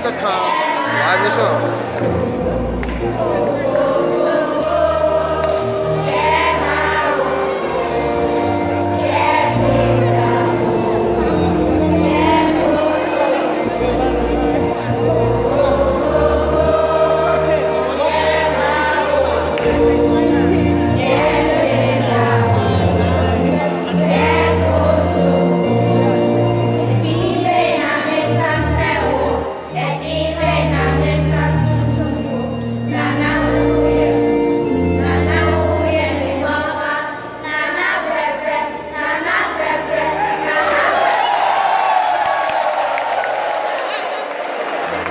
GQMovie.com. Live the show. GQMovie.com.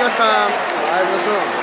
Gaspar. Nei, det er sånn.